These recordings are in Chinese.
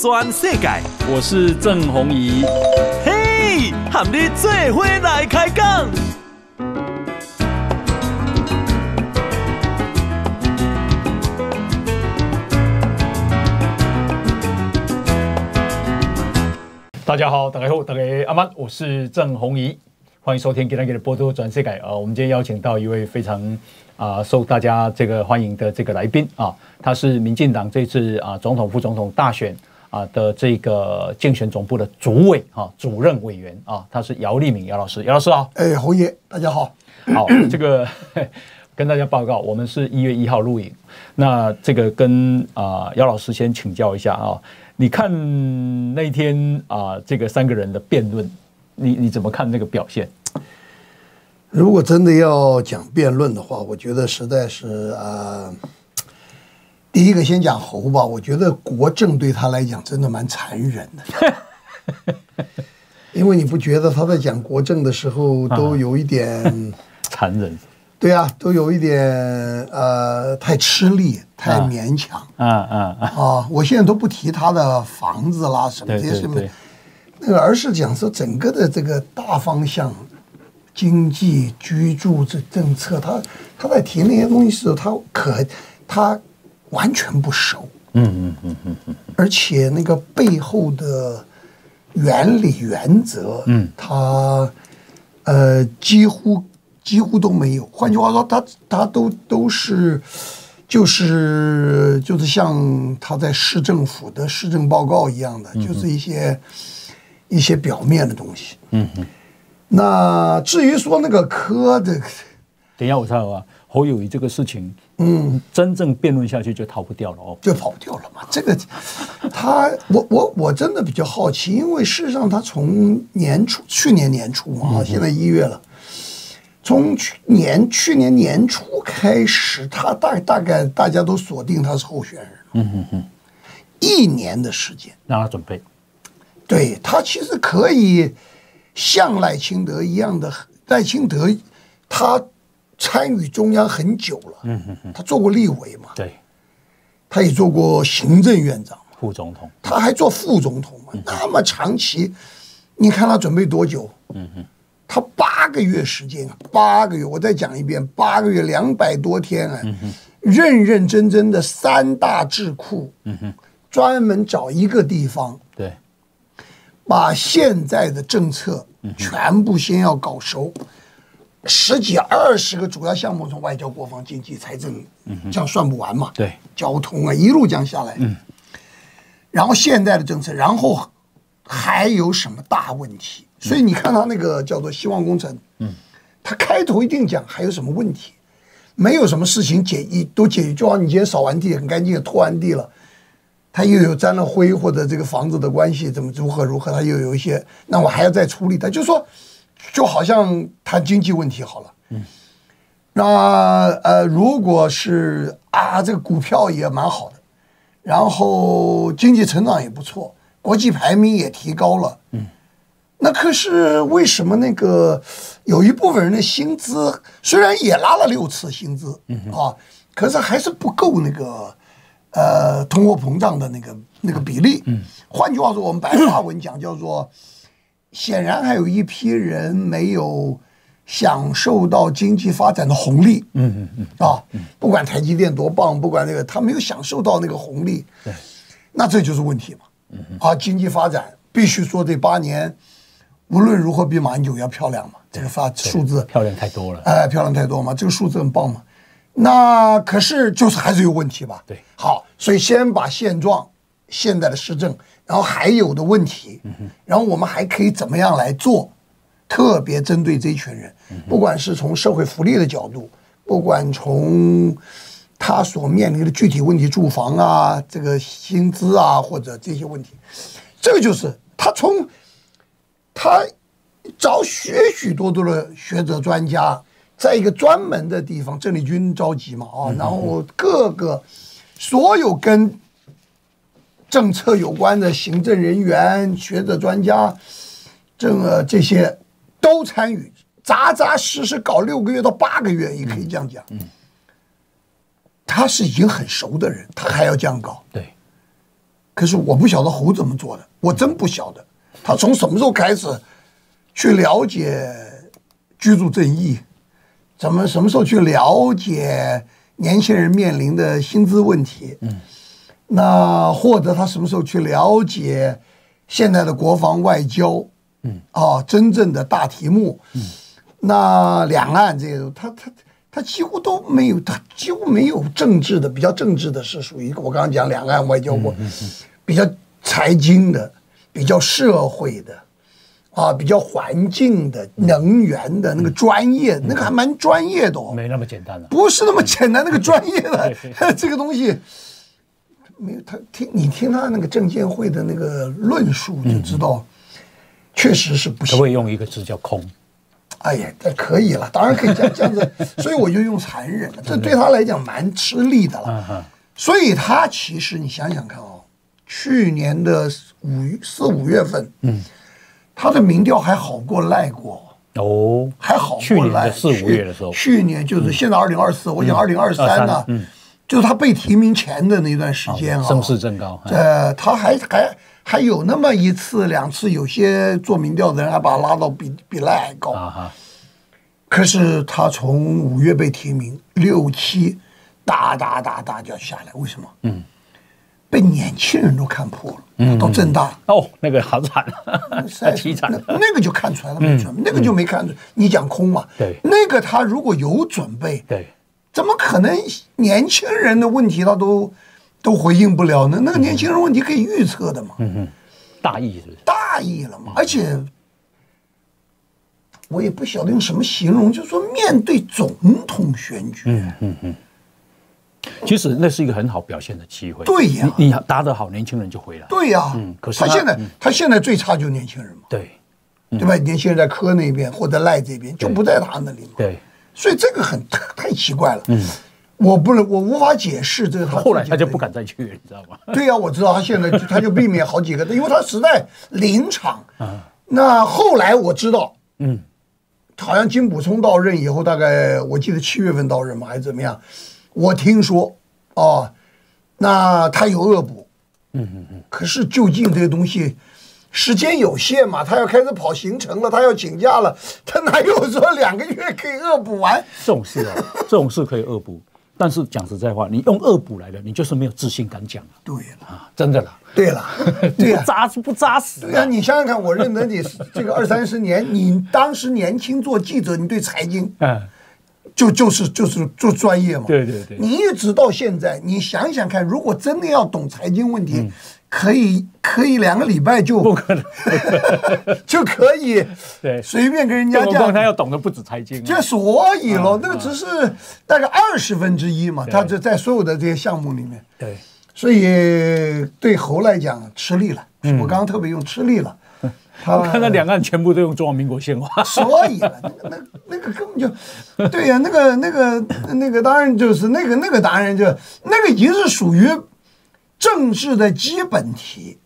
转世界。我是郑宏仪。嘿，和你做伙来开讲。大家好，大家好，大家阿曼，我是郑宏仪，欢迎收听《给他给的波多转世改》啊。我们今天邀请到一位非常啊受大家这个欢迎的这个来宾啊，他是民进党这次啊总统副总统大选啊的这个竞选总部的主委啊主任委员啊，他是姚立敏姚老师，姚老师好。哎，侯爷，大家好。好，这个跟大家报告，我们是一月一号录影。那这个跟啊姚老师先请教一下啊，你看那天啊这个三个人的辩论，你你怎么看那个表现？如果真的要讲辩论的话，我觉得实在是啊，第一个先讲侯吧。我觉得国政对他来讲真的蛮残忍的，因为你不觉得他在讲国政的时候都有一点残忍。对啊，都有一点呃，太吃力，太勉强。啊啊啊！啊，我现在都不提他的房子啦什么这些什么，那个而是讲说整个的这个大方向，经济、居住这政策，他他在提那些东西时候，他可他完全不熟。嗯嗯嗯嗯嗯。而且那个背后的原理原则，嗯，他呃几乎。几乎都没有。换句话说，他他都都是，就是就是像他在市政府的市政报告一样的，就是一些一些表面的东西。嗯哼。那至于说那个科的，等一下我猜啊，侯友谊这个事情，嗯，真正辩论下去就逃不掉了哦，就跑不掉了嘛。这个他，我我我真的比较好奇，因为事实上他从年初去年年初嘛，现在一月了。从去年去年年初开始，他大大概大家都锁定他是候选人。嗯哼哼，一年的时间让他准备。对他其实可以像赖清德一样的，赖清德他参与中央很久了。嗯哼哼，他做过立委嘛？对，他也做过行政院长、副总统，他还做副总统嘛？那么长期，你看他准备多久？嗯哼。他八个月时间啊，八个月，我再讲一遍，八个月两百多天啊，认认真真的三大智库，嗯哼专门找一个地方，对，把现在的政策全部先要搞熟，十几二十个主要项目，从外交、国防、经济、财政，这样算不完嘛？对，交通啊，一路讲下来，嗯然后现在的政策，然后还有什么大问题？所以你看他那个叫做希望工程，嗯，他开头一定讲还有什么问题，没有什么事情解一都解决，就好你今天扫完地很干净，拖完地了，他又有沾了灰或者这个房子的关系怎么如何如何，他又有一些，那我还要再处理他，就说就好像谈经济问题好了，嗯，那呃如果是啊这个股票也蛮好的，然后经济成长也不错，国际排名也提高了，嗯。那可是为什么那个有一部分人的薪资虽然也拉了六次薪资啊，可是还是不够那个呃通货膨胀的那个那个比例。嗯。换句话说，我们白话文讲叫做，显然还有一批人没有享受到经济发展的红利。嗯嗯嗯啊，不管台积电多棒，不管那个他没有享受到那个红利。对，那这就是问题嘛。嗯啊，经济发展必须说这八年。无论如何比马英九要漂亮嘛？这个发数字漂亮太多了，哎，漂亮太多嘛？这个数字很棒嘛？那可是就是还是有问题吧？对，好，所以先把现状、现在的施政，然后还有的问题，然后我们还可以怎么样来做？特别针对这一群人，不管是从社会福利的角度，不管从他所面临的具体问题，住房啊，这个薪资啊，或者这些问题，这个就是他从。他找许许多多的学者专家，在一个专门的地方，郑丽君召集嘛啊，然后各个所有跟政策有关的行政人员、学者专家，这个这些都参与，扎扎实实搞六个月到八个月，也可以这样讲。嗯，他是已经很熟的人，他还要这样搞。对。可是我不晓得侯怎么做的，我真不晓得他从什么时候开始去了解居住正义，怎么什么时候去了解年轻人面临的薪资问题？嗯，那或者他什么时候去了解现在的国防外交？嗯，啊，真正的大题目，嗯，那两岸这个他他他几乎都没有，他几乎没有政治的，比较政治的是属于我刚刚讲两岸外交嗯，比较财经的，比较社会的，啊，比较环境的、能源的那个专业，那个还蛮专业的哦，没那么简单的。不是那么简单，那个专业的 这个东西，没有他听你听他那个证监会的那个论述就知道，确实是不行可不。可以用一个字叫空？哎呀，这可以了，当然可以这样这样子，所以我就用残忍了，这对他来讲蛮吃力的了。所以他其实你想想看哦，去年的五月四五月份，嗯，他的民调还好过赖过。哦，还好去过来。年的四五月的时候，去去年就是现在二零二四，我讲二零二三呢，嗯，就是他被提名前的那段时间啊，声势正高。哎呃，他还还还有那么一次两次，有些做民调的人还把他拉到比比赖还高。啊哈，可是他从五月被提名，六七大大大大就要下来，为什么？嗯，被年轻人都看破了。嗯，到正大，哦，那个好惨，太凄惨了。那那个就看出来了没准备，那个就没看出。你讲空嘛？对那个他如果有准备，对，怎么可能年轻人的问题他都都回应不了呢？那个年轻人问题可以预测的嘛，大意是不是？大意了嘛。而且我也不晓得用什么形容，就是说面对总统选举，嗯嗯嗯。其实那是一个很好表现的机会。对呀。你你打得好，年轻人就回来。对呀、嗯可是他他现在他现在最差就是年轻人嘛，对。对吧？年轻人在科那边或者赖这边就不在他那里嘛，对，所以这个很太奇怪了。嗯，我不能，我无法解释这个。后来他就不敢再去，你知道吗？对呀、我知道他现在就他就避免好几个，因为他实在临场。那后来我知道，嗯，好像金补充到任以后，大概我记得七月份到任嘛，还是怎么样？我听说，哦，那他有恶补，嗯嗯嗯。可是究竟这个东西，时间有限嘛，他要开始跑行程了，他要请假了，他哪有说两个月可以恶补完？这种事啊，这种事可以恶补，但是讲实在话，你用恶补来的，你就是没有自信敢讲了对了，啊，真的啦，对了，对呀、不扎不扎实对呀、啊。你想想看，我认得你这个二三十年，你当时年轻做记者，你对财经嗯，就就是就是做专业嘛。对对对。你一直到现在，你想想看，如果真的要懂财经问题，可以可以两个礼拜就嗯不可能，就可以对。随便跟人家这更何况他。要懂得不止财经啊，这所以咯，嗯那个只是大概二十分之一嘛，他这在所有的这些项目里面，对，所以对侯来讲吃力了。我刚刚特别用吃力了。他 我看到两岸全部都用中华民国宪法，所以了，那个那那个根本就，对呀、那个那个那个当然就是那个那个当然就那个已经是属于政治的基本题，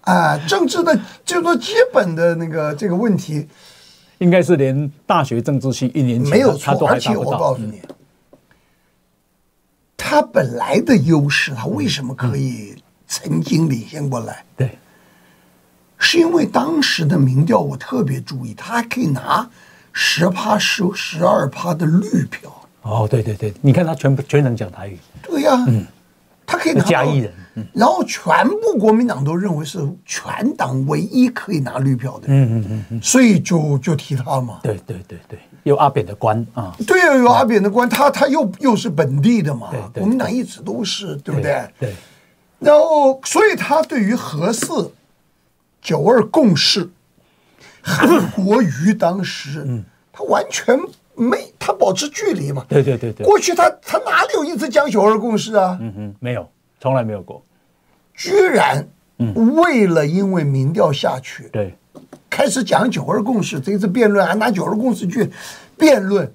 啊，政治的就说基本的那个这个问题。应该是连大学政治系一年级没有错，他都还而且我告诉你，他本来的优势，他为什么可以曾经领先过来？对，是因为当时的民调我特别注意，他还可以拿十趴、十十二趴的绿票。哦，对对对，你看他全部全能讲台语，对呀、他可以拿到嘉义人，然后全部国民党都认为是全党唯一可以拿绿票的人，嗯嗯嗯嗯，所以就就提他嘛。对对对对，有阿扁的官啊，对啊，有阿扁的官，他他又又是本地的嘛。国民党一直都是，对不对？对，然后，所以他对于核四、九二共识、韩国瑜当时，他完全没，他保持距离嘛。对对对对，过去他他哪里有一次讲九二共识啊？嗯哼，没有，从来没有过，居然为了因为民调下去，对，开始讲九二共识，这次辩论还拿九二共识去辩论，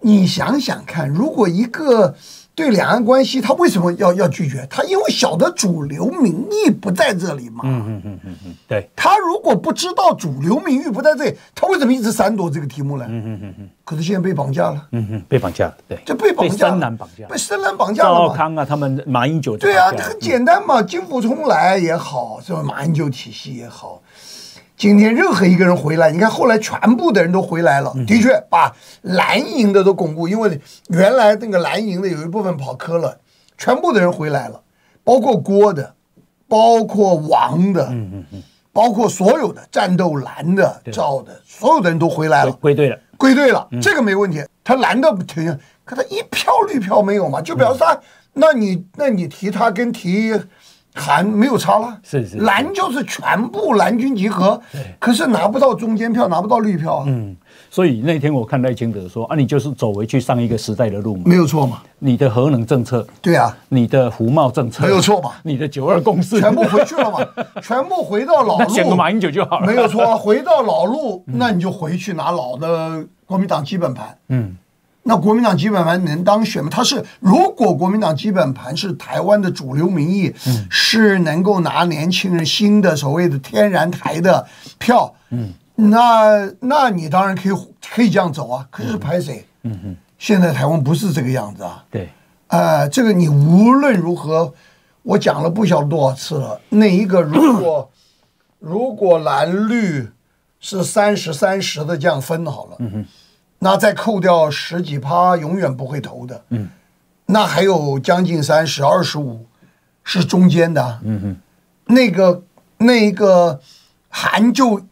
你想想看，如果一个对两岸关系，他为什么要要拒绝？他因为晓得主流民意不在这里嘛。嗯嗯嗯嗯嗯，对，他如果不知道主流民意不在这里，他为什么一直闪躲这个题目呢？嗯嗯嗯嗯可是现在被绑架了，嗯嗯，被绑架了，对，就被绑架了，深蓝绑架被，深蓝绑架了嘛。少康啊，他们马英九对啊，很简单嘛，金溥聪来也好，是吧？马英九体系也好，今天任何一个人回来，你看后来全部的人都回来了，嗯的确把蓝营的都巩固，因为原来那个蓝营的有一部分跑科了，全部的人回来了，包括郭的，包括王的，嗯嗯嗯，包括所有的战斗蓝的、赵的，所有的人都回来了。归队了，归队了，嗯。这个没问题。他蓝的不停，可他一票绿票没有嘛，就表示嗯。他，那你那你提他跟提韩没有差了，是是是。蓝就是全部蓝军集合，可是拿不到中间票，拿不到绿票啊，嗯，所以那天我看赖清德说啊，你就是走回去上一个时代的路嘛，没有错嘛，你的核能政策，对啊，你的服贸政策没有错嘛。你的九二共识全部回去了嘛，全部回到老那选个路，马英九就好了，没有错啊，回到老路，那你就回去拿老的国民党基本盘，嗯，那国民党基本盘能当选吗？他是如果国民党基本盘是台湾的主流民意，是能够拿年轻人新的所谓的天然台的票，嗯，那那你当然可以可以这样走啊。可是排谁？嗯哼，现在台湾不是这个样子啊。对，呃，这个你无论如何，我讲了不晓得多少次了。那一个如果如果蓝绿是三十三十的这样分好了，那再扣掉十几趴，永远不会投的。嗯，那还有将近三十，二十五是中间的。嗯哼，那个那个韩就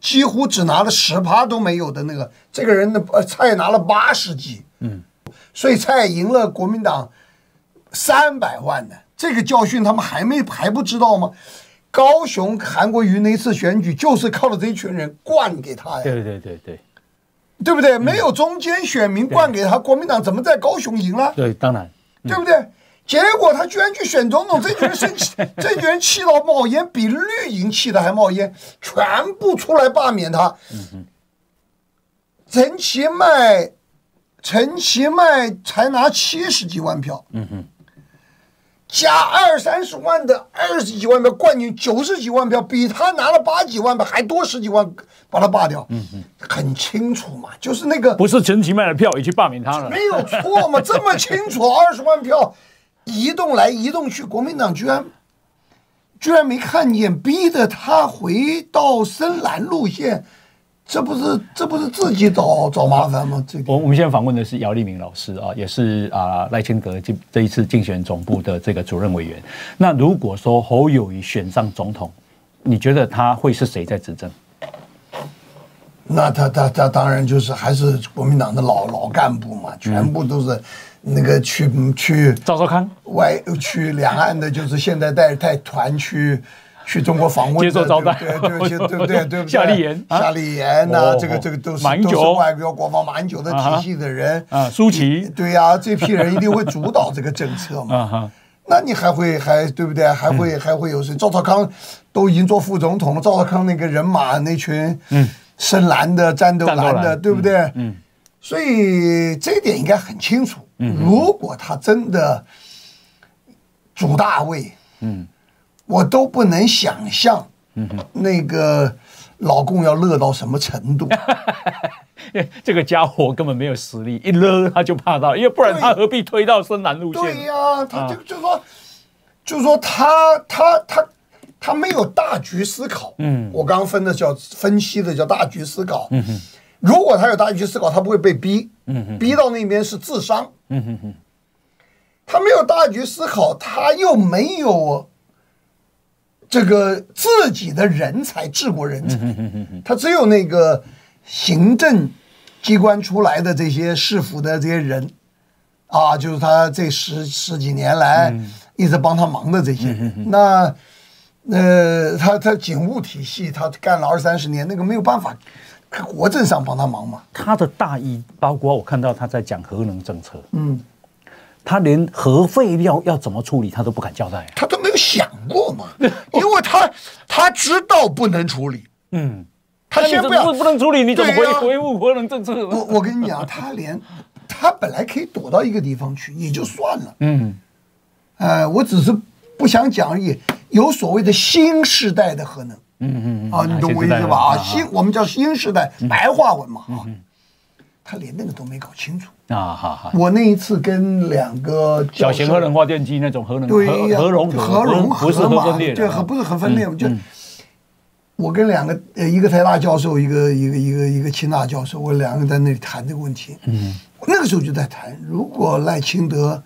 几乎只拿了十趴都没有的那个，这个人的呃蔡拿了八十几。嗯，所以蔡赢了国民党三百万的这个教训，他们还没还不知道吗？高雄韩国瑜那次选举就是靠着这一群人灌给他呀。对对对对对不对？没有中间选民灌给他，国民党怎么在高雄赢了？对，当然，对不对？结果他居然去选总统，这群人生气，这群人气到冒烟，比绿营气的还冒烟，全部出来罢免他。嗯陈其迈，陈其迈才拿七十几万票，加二三十万的二十几万票冠军九十几万票，比他拿了八几万票还多十几万，把他罢掉。嗯嗯，很清楚嘛，就是那个不是陈其迈的票也去罢免他了，没有错嘛，这么清楚，二十万票移动来移动去，国民党居然居然没看见，逼得他回到深蓝路线，这不是这不是自己找找麻烦吗？这个我我们现在访问的是姚立明老师啊，也是啊赖清德这这一次竞选总部的这个主任委员。那如果说侯友谊选上总统，你觉得他会是谁在执政？那他他他当然就是还是国民党的老老干部嘛，全部都是那个去去赵少康外去两岸的，就是现在带带团去去中国访问，接受招待。对对？对对？对对对不对？夏立言。啊夏立言呐、哦这个这个都是都是外国国防马英九的体系的人。啊舒淇。对呀、这批人一定会主导这个政策嘛。啊，那你还会还对不对？还会、嗯。还会有谁？赵少康都已经做副总统了，赵少康那个人马那群，嗯，深蓝的、战斗蓝的，对不对？嗯，所以这一点应该很清楚。如果他真的主大位，嗯，我都不能想象，嗯那个老公要乐到什么程度。这个家伙根本没有实力，一乐他就怕到，因为不然他何必推到深蓝路线对线？呀、他啊就就说，就说他他他他没有大局思考。嗯，我刚刚分的叫分析的叫大局思考。嗯哼，如果他有大局思考，他不会被逼。嗯哼，逼到那边是智商。嗯哼哼，他没有大局思考，他又没有这个自己的人才，治国人才。他只有那个行政机关出来的这些市府的这些人。啊，就是他这十十几年来一直帮他忙的这些人，那呃，他他警务体系他干了二三十年，那个没有办法，国政上帮他忙嘛。他的大意包括我看到他在讲核能政策，嗯，他连核废料要怎么处理他都不敢交代、啊。他都没有想过嘛，因为他他知道不能处理，嗯，他先不要不不能处理，你怎么回对呀回复核能政策？我我跟你讲，他连他本来可以躲到一个地方去，也就算了。嗯，呃，我只是不想讲而已。有所谓的新时代的核能，嗯嗯嗯啊，你懂我意思吧？啊，新我们叫新时代，白话文嘛啊。他连那个都没搞清楚。啊，好好。我那一次跟两个小型核能发电机那种核能对核核融核融不是核嘛分裂的，对，啊核不是核分裂嘛，就嗯我跟两个呃，一个台大教授，一个一个一个一个清大教授，我两个在那里谈这个问题。嗯，那个时候就在谈，如果赖清德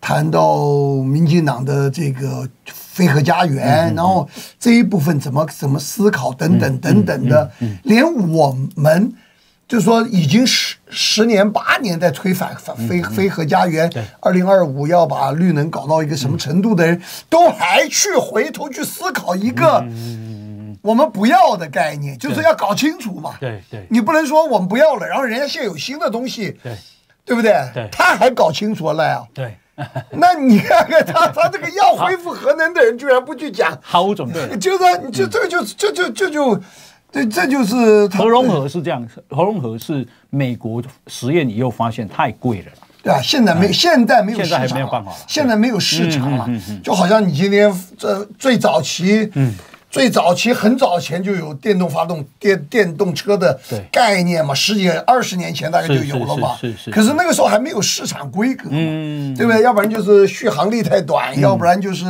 谈到民进党的这个非核家园，然后这一部分怎么怎么思考等等等等的，连我们。就是说，已经十十年八年在推反反非非核家园，二零二五要把绿能搞到一个什么程度的人，都还去回头去思考一个我们不要的概念，就是要搞清楚嘛。对对。你不能说我们不要了，然后人家现在有新的东西，对。对不对？对。他还搞清楚了呀。对，那你看看他，他这个要恢复核能的人居然不去讲，毫无准备。就是说你这这个就这就这就这这就是他核融合是这样，核融合是美国实验以后发现太贵了。对啊？现在没，现在没有市场了，现在还没有办法了现在没有市场了就好像你今天这最早期，嗯，最早期很早前就有电动发动电电动车的概念嘛，十几二十年前大概就有了嘛。是是是是可是那个时候还没有市场规格嘛，嗯对不对？要不然就是续航力太短，要不然就是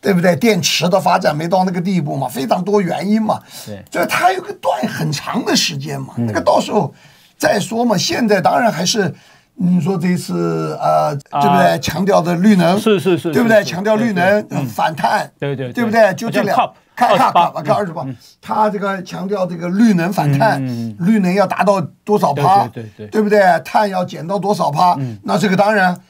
对不对？电池的发展没到那个地步嘛，非常多原因嘛。对就是它有个段很长的时间嘛，嗯那个到时候再说嘛。现在当然还是。你说这一次呃，对不对？强调的绿能是是是对不对？强调绿能呃反碳，对对对对不对？就这两好像 COP 看看28看看二十八，他这个强调这个绿能反碳嗯，绿能要达到多少趴，对对对对对不对？碳要减到多少趴？那这个当然，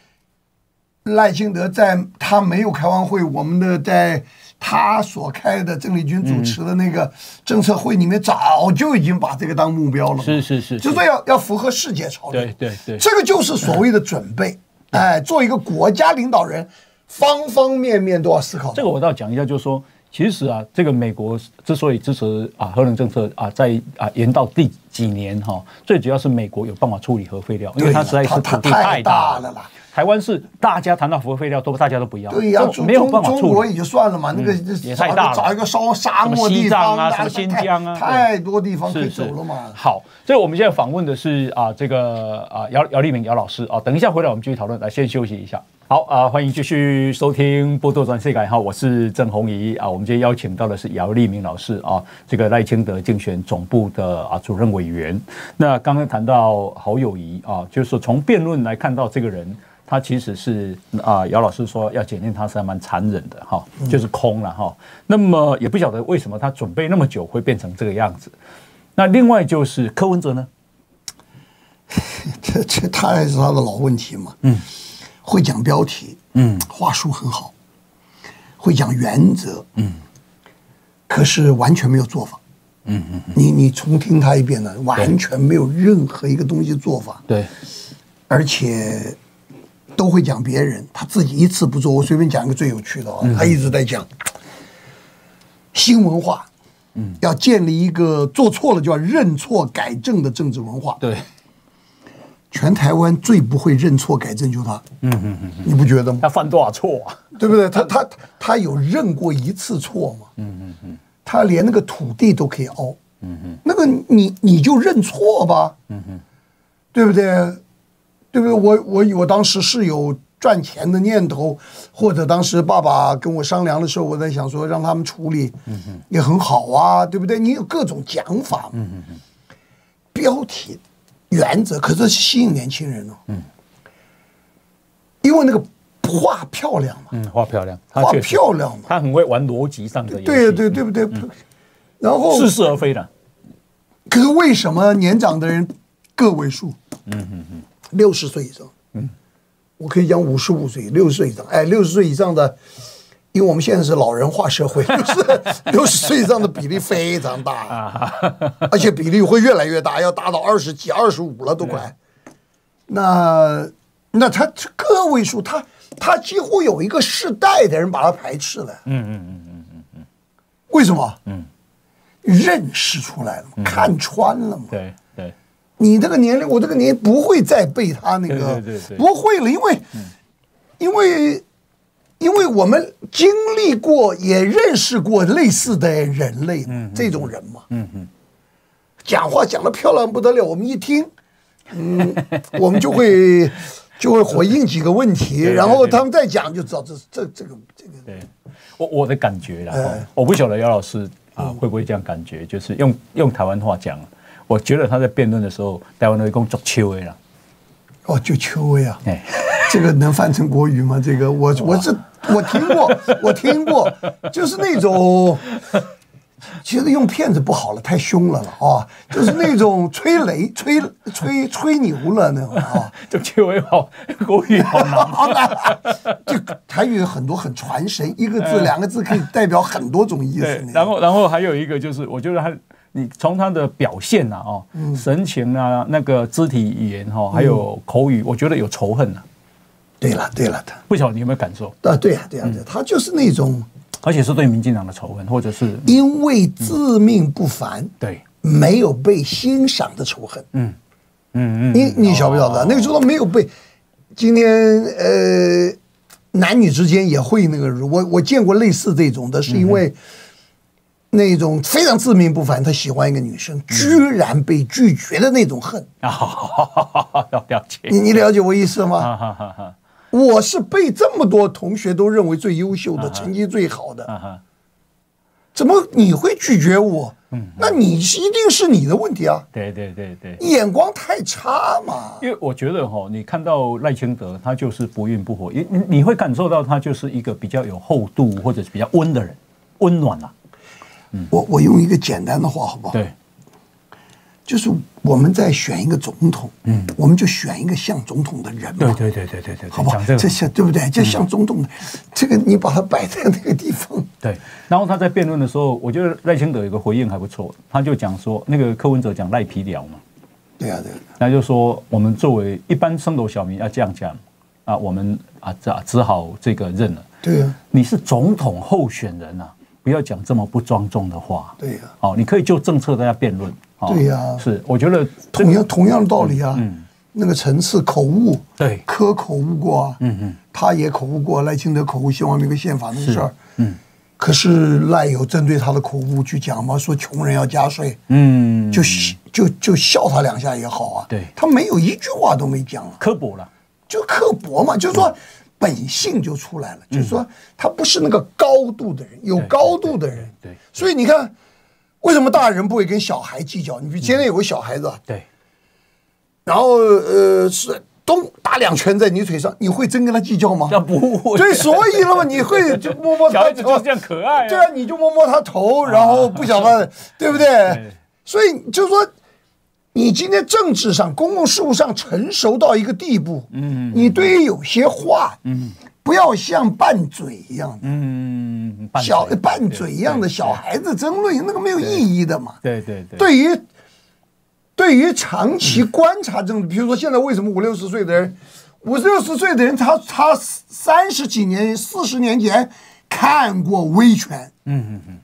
赖清德在他没有开完会，我们的在他所开的郑丽君主持的那个政策会里面，早就已经把这个当目标了嘛。是是是，就说要要符合世界潮流。对对对这个就是所谓的准备。哎，做一个国家领导人，方方面面都要思考。这个我倒讲一下，就是说，其实啊，这个美国之所以支持啊核能政策啊，在啊延到第几年哈、最主要是美国有办法处理核废料，因为它实在是土地太大大了啦。台湾是大家谈到核废料都大家都不要，对呀，就中没有办法中中国处理。也就算了嘛，那个嗯也太大了找一个烧沙漠地方藏啊什么新疆啊太多地方可以走了嘛。好，所以我们现在访问的是啊，这个啊姚姚立明姚老师啊，等一下回来我们继续讨论，来先休息一下。好啊，欢迎继续收听波多转世改哈，我是郑红怡啊。我们今天邀请到的是姚立明老师啊，这个赖清德竞选总部的啊主任委员。那刚刚谈到侯友谊啊，就是说从辩论来看到这个人。他其实是啊，姚老师说要检验他是还蛮残忍的哈，就是空了哈。那么也不晓得为什么他准备那么久会变成这个样子。那另外就是柯文哲呢，这这他还是他的老问题嘛。嗯，会讲标题，嗯，话术很好，会讲原则，嗯，可是完全没有做法。嗯嗯，你你重听他一遍呢，完全没有任何一个东西做法，对，而且都会讲别人，他自己一次不做。我随便讲一个最有趣的啊，他一直在讲。新文化，嗯，要建立一个做错了就要认错改正的政治文化。对，全台湾最不会认错改正就他，嗯嗯嗯，你不觉得吗？他犯多少错啊？对不对？他他他有认过一次错吗？嗯嗯嗯，他连那个土地都可以凹，嗯嗯，那个你你就认错吧，嗯嗯，对不对？对不对？我我我当时是有赚钱的念头，或者当时爸爸跟我商量的时候，我在想说让他们处理，嗯嗯，也很好啊，对不对？你有各种讲法，嗯嗯嗯，标题、原则，可是吸引年轻人哦，嗯，因为那个画漂亮嘛，嗯，画漂亮，他画漂亮嘛，他很会玩逻辑上的对对对不对？然后似是而非的。可是为什么年长的人个位数？嗯嗯嗯，六十岁以上，嗯，我可以讲五十五岁、六十岁以上，哎，六十岁以上的，因为我们现在是老人化社会，就是六十岁以上的比例非常大，而且比例会越来越大，要达到二十几、二十五了都快。那那他这个位数，他他几乎有一个世代的人把他排斥了。嗯嗯嗯嗯嗯嗯，为什么？嗯，认识出来了，看穿了嘛。对对，你这个年龄，我这个年龄不会再被他那个，不会了，因为，因为，因为我们经历过，也认识过类似的人类，这种人嘛，嗯嗯，讲话讲的漂亮不得了，我们一听，嗯，我们就会 就会回应几个问题，然后他们再讲就知道这这这个这个，对，我我的感觉啦，哎。哦我不晓得姚老师啊会不会这样感觉，就是用用台湾话讲，我觉得他在辩论的时候，台湾人讲足秋的啦，哦，就秋薇啊，哎，这个能翻成国语吗？这个我我是我听过，我听过，就是那种，其实用骗子不好了，太凶了了啊，就是那种吹雷、吹吹吹牛了那种啊。就结尾好国语好难。好了，这个台语有很多很传神，一个字、两个字可以代表很多种意思。然后然后还有一个就是，我觉得他你从他的表现啊，哦，神情啊，那个肢体语言哈，还有口语，我觉得有仇恨啊。对了对了，他不晓得你有没有感受？啊对呀对呀对呀，他就是那种而且是对民进党的仇恨，或者是因为自命不凡，对，没有被欣赏的仇恨。嗯嗯嗯，你你晓不晓得？那个时候没有被，今天呃，男女之间也会那个，我我见过类似这种的，是因为那种非常自命不凡，他喜欢一个女生，居然被拒绝的那种恨。啊，了了解，你你了解我意思吗？我是被这么多同学都认为最优秀的，成绩最好的，怎么你会拒绝我？那你是一定是你的问题啊，对对对对。眼光太差嘛。因为我觉得哈，你看到赖清德，他就是不孕不火，你你你会感受到他就是一个比较有厚度或者是比较温的人，温暖啊。我我用一个简单的话好不好？对，就是我们在选一个总统，嗯，我们就选一个像总统的人嘛，对对对对对对，好不这？像对不对？就像总统的，这个你把它摆在那个地方，对，然后他在辩论的时候，我觉得赖清德有个回应还不错，他就讲说，那个柯文哲讲赖皮聊嘛，对啊，对啊，那就说我们作为一般生头小民要这样讲啊，我们啊只只好这个认了。对啊，你是总统候选人啊，不要讲这么不庄重的话。对呀哦，你可以就政策大家辩论。哦对呀。是，我觉得同样同样的道理啊，那个层次口误，对。科口误过啊，嗯嗯，他也口误过，赖清德口误希望那个宪法那个事儿，嗯，可是赖有针对他的口误去讲嘛？说穷人要加税，嗯，就就就笑他两下也好啊，对。他没有一句话都没讲啊，刻薄了。就刻薄嘛，就是说本性就出来了，就是说他不是那个高度的人，有高度的人。对对对。所以你看，为什么大人不会跟小孩计较？你今天有个小孩子，对，然后呃是咚打两拳在你腿上，你会真跟他计较吗？那不会。对，所以那么，你会就摸摸他 小孩子就是这样可爱啊对啊，你就摸摸他头，然后不晓得，对不对对？所以就是说，你今天政治上、公共事务上成熟到一个地步，嗯，你对于有些话，嗯，不要像拌嘴一样的。嗯，拌小拌嘴一样的小孩子争论，那个没有意义的嘛。对对对，对。于对于长期观察政治，比如说现在为什么五六十岁的人，五六十岁的人，他他三十几年、四十年前看过威权，嗯嗯嗯，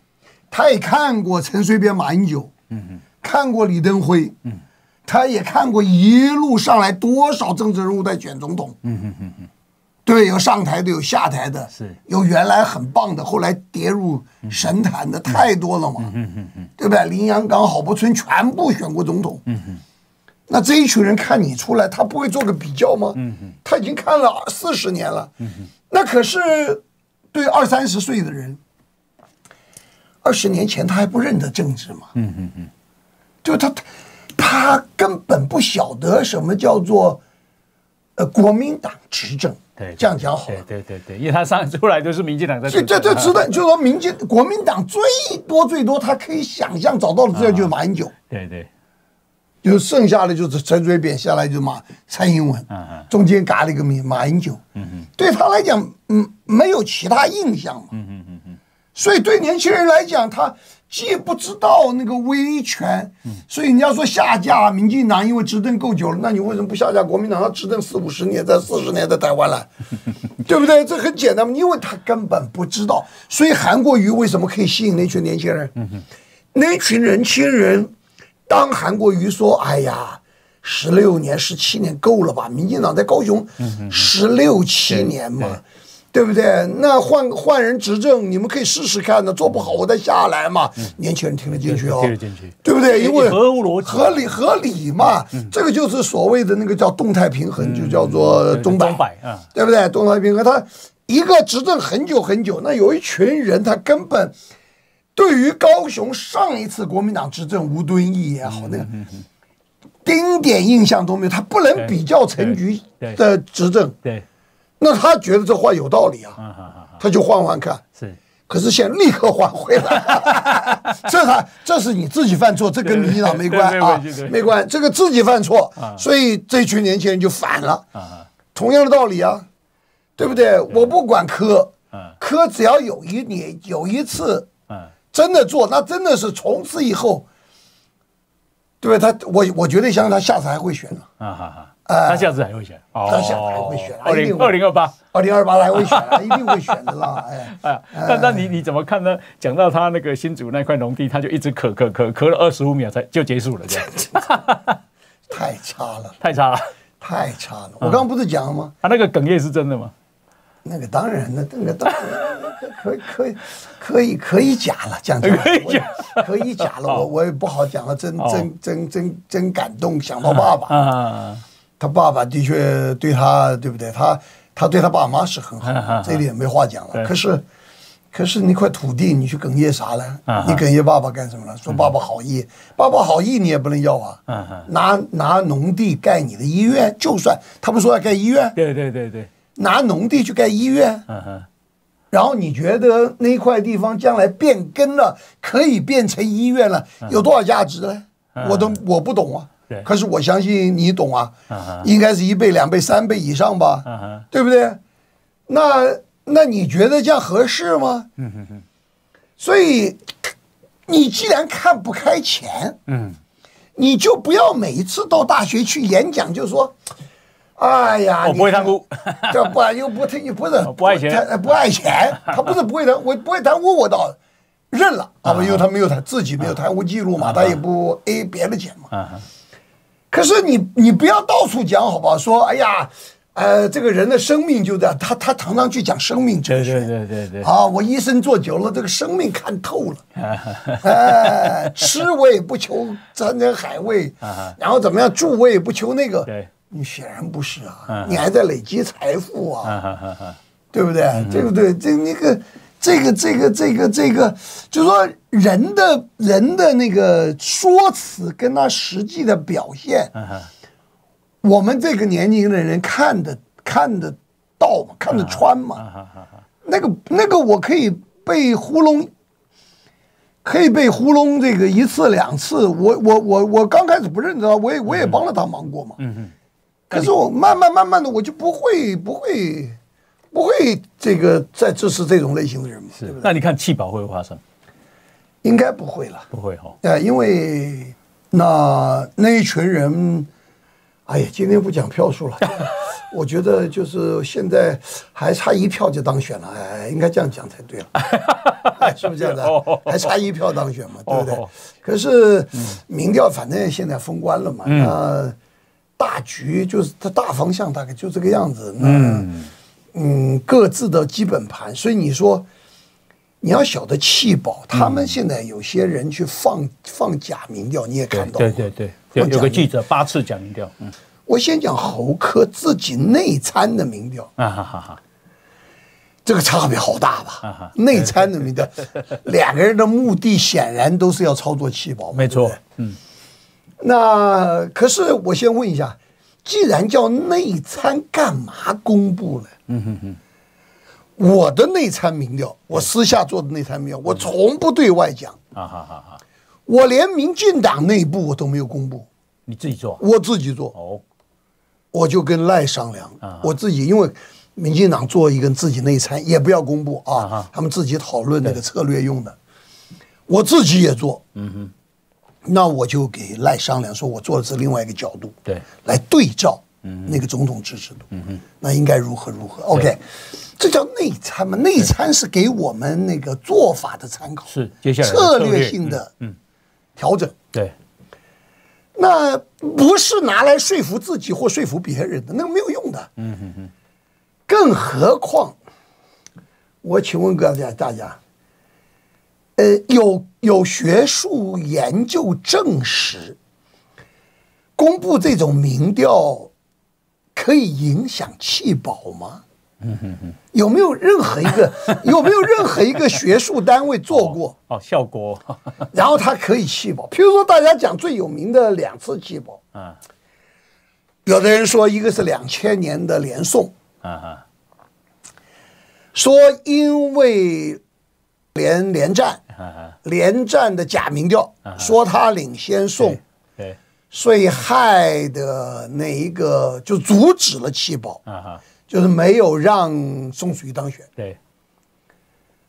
他也看过陈水扁、马英九，嗯嗯，看过李登辉，嗯，他也看过一路上来多少政治人物在选总统，嗯嗯嗯嗯。对，有上台的，有下台的，是。有原来很棒的，后来跌入神坛的太多了嘛，对不对？林洋港、郝柏村全部选过总统，那这一群人看你出来，他不会做个比较吗？他已经看了四十年了，那可是对二三十岁的人，二十年前他还不认得政治嘛，就他他根本不晓得什么叫做呃国民党执政。对，这样讲好。了对。对对对，因为他上出来都是民进党在这这这知道，就是说民进国民党最多最多，他可以想象找到的资料就是马英九，对对。就剩下的就是陈水扁，下来就马蔡英文。嗯嗯，中间嘎了一个名马英九，嗯嗯。对他来讲，嗯，没有其他印象嘛，嗯嗯嗯嗯，所以对年轻人来讲，他既不知道那个威权，所以人家说下架民进党，因为执政够久了，那你为什么不下架国民党？他执政四五十年，在四十年在台湾了，对不对？这很简单嘛，因为他根本不知道，所以韩国瑜为什么可以吸引那群年轻人？那群年轻人，当韩国瑜说：“哎呀。”十六年、十七年够了吧？民进党在高雄十六七年嘛，对不对？那换换人执政，你们可以试试看呢，做不好我再下来嘛。年轻人听得进去哦，听得进去对不对？因为合乎逻辑合理合理嘛。这个就是所谓的那个叫动态平衡，就叫做中摆对不对？动态平衡，他一个执政很久很久，那有一群人他根本。对于高雄上一次国民党执政吴敦义也好，那个丁点印象都没有，他不能比较陈局的执政，对，那他觉得这话有道理啊，他就换换看。是可是现在立刻换回来，这他这是你自己犯错，这跟民进党没关啊对对对，没关，这个自己犯错，所以这群年轻人就反了。啊同样的道理啊，对不对？我不管科嗯，科只要有一年有一次嗯真的做，那真的是从此以后，对吧？他我我绝对相信他下次还会选的，啊他下次还会选，哦他下次还会选二零二零二八。二零二八还会选啊，一定会选的啦，哎。哎，那那你你怎么看呢？讲到他那个新竹那块农地，他就一直咳咳咳咳了二十五秒才就结束了，这样 太差了，太差了。太差了！我刚刚不是讲了吗？他那个哽咽是真的吗？那个当然了，那个当然可以可以可以可以假了，讲真的可以假可以假了，我我也不好讲了，真哦真真真真感动，想到爸爸，啊，他爸爸的确对他，对不对？他他对他爸妈是很好，这一点没话讲了。可是可是那块土地，你去哽咽啥了啊？你哽咽爸爸干什么了？说爸爸好意，爸爸好意你也不能要啊！拿拿农地盖你的医院，就算他不说要盖医院，对对对对，拿农地去盖医院，然后你觉得那块地方将来变更了，可以变成医院了，有多少价值呢？我都我不懂啊对。可是我相信你懂啊应该是一倍、两倍、三倍以上吧，对不对？那那你觉得这样合适吗？所以你既然看不开钱，嗯，你就不要每一次到大学去演讲就说，哎呀，我不会贪污，这不又不他又不是 不爱钱。他不爱钱，他不是不会贪，我不会贪污，我倒认了。啊，因为他没有他自己没有贪污记录嘛，他也不 A 别的钱嘛。可是你你不要到处讲好不好？说哎呀，呃，这个人的生命就这样，他他常常去讲生命哲学。对对对对，啊，我医生做久了，这个生命看透了。哎，吃我也不求山珍海味，然后怎么样住我也不求那个。对，你显然不是啊，你还在累积财富啊。对不对？对不对？这那个，这个，这个，这个，这个，就是说人的人的那个说辞跟他实际的表现，我们这个年龄的人看得看得到嘛，看得穿嘛。那个那个，我可以被糊弄，可以被糊弄这个一次两次。我我我我刚开始不认得他，我也我也帮了他忙过嘛。可是我慢慢慢慢的，我就不会不会不会这个再支持这种类型的人嘛，对对？那你看弃保会不会发生？应该不会了，不会哈，呃，因为那那一群人，哎呀，今天不讲票数了，我觉得就是现在还差一票就当选了，哎，应该这样讲才对了，哎是不是这样的？哦？还差一票当选嘛，对不对？哦？可是民调反正现在封关了嘛，那大局就是它大方向大概就这个样子，那嗯各自的基本盘，所以你说。你要晓得弃保，他们现在有些人去放放假民调，你也看到对对对，有有个记者八次讲民调，嗯。我先讲侯科自己内参的民调，啊哈哈哈，这个差别好大啊吧哈？内参的民调，两个人的目的显然都是要操作气保，没错嗯。那可是我先问一下，既然叫内参，干嘛公布了？嗯哼哼，我的内参民调，我私下做的内参民调，我从不对外讲，啊哈哈哈，我连民进党内部我都没有公布，你自己做啊？我自己做。哦，我就跟赖商量，啊我自己因为民进党做一个自己内参，也不要公布啊，哈。他们自己讨论那个策略用的，我自己也做，嗯哼，那我就给赖商量，说我做的是另外一个角度，对，来对照那个总统支持度，嗯哼，那应该如何如何，OK，这叫内参嘛？内参是给我们那个做法的参考，是接下来策略性的嗯调整。对，那不是拿来说服自己或说服别人的，那个没有用的。嗯嗯嗯。更何况，我请问各位大家，呃，有有学术研究证实，公布这种民调可以影响气保吗？有没有任何一个 有没有任何一个学术单位做过？哦，效果。然后它可以气保，譬如说大家讲最有名的两次气保，啊有的人说一个是两千年的连宋，啊啊说因为连连战啊啊！连战的假民调，说他领先宋，对所以害的那一个就阻止了气保，啊哈就是没有让宋楚瑜当选。对，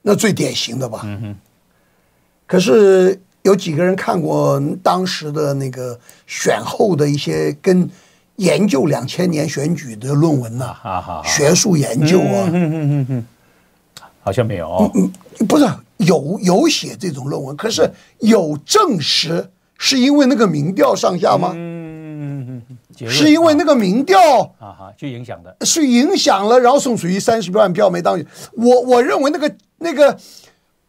那最典型的吧。嗯可是有几个人看过当时的那个选后的一些跟研究两千年选举的论文呐、哈哈，学术研究啊，嗯嗯嗯嗯好像没有嗯嗯。不是有有写这种论文，可是有证实是因为那个民调上下吗？嗯，结论是因为那个民调啊哈去影响的。是影响了，然后宋楚瑜三十万票没当选。我我认为那个那个